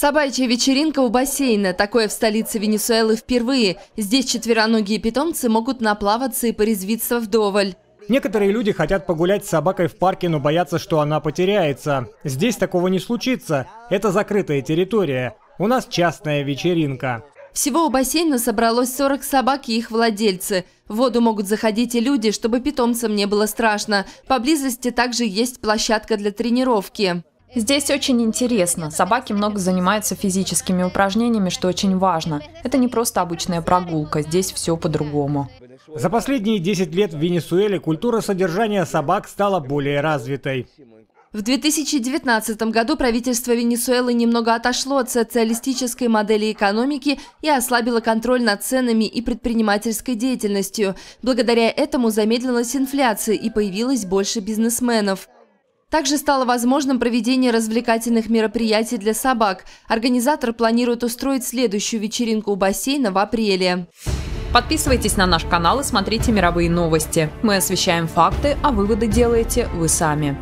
Собачья вечеринка у бассейна. Такое в столице Венесуэлы впервые. Здесь четвероногие питомцы могут наплаваться и порезвиться вдоволь. Некоторые люди хотят погулять с собакой в парке, но боятся, что она потеряется. Здесь такого не случится. Это закрытая территория. У нас частная вечеринка. Всего у бассейна собралось 40 собак и их владельцы. В воду могут заходить и люди, чтобы питомцам не было страшно. Поблизости также есть площадка для тренировки. Здесь очень интересно. Собаки много занимаются физическими упражнениями, что очень важно. Это не просто обычная прогулка, здесь все по-другому. За последние 10 лет в Венесуэле культура содержания собак стала более развитой. В 2019 году правительство Венесуэлы немного отошло от социалистической модели экономики и ослабило контроль над ценами и предпринимательской деятельностью. Благодаря этому замедлилась инфляция и появилось больше бизнесменов. Также стало возможным проведение развлекательных мероприятий для собак. Организатор планирует устроить следующую вечеринку у бассейна в апреле. Подписывайтесь на наш канал и смотрите мировые новости. Мы освещаем факты, а выводы делаете вы сами.